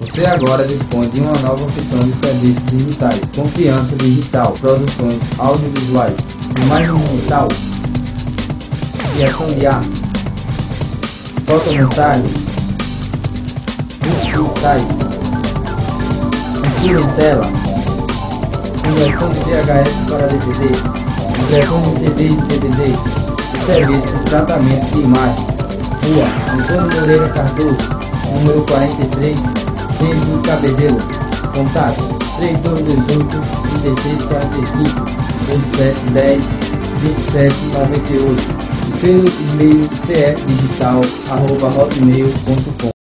Você agora dispõe de uma nova opção de serviços digitais. Confiança Digital, produções audiovisuais, imagem digital, criação de arte, fotomontagem, digitais, censura em tela, conversão de VHS para DVD, impressão de CDs e DVD, e serviço de tratamento de imagem. Rua Antônio Moreira Cardoso, número 43, Do Cabedelo. Contato. 3228 3645 8710 2798 e pelo e-mail cfdigital.hotmail.com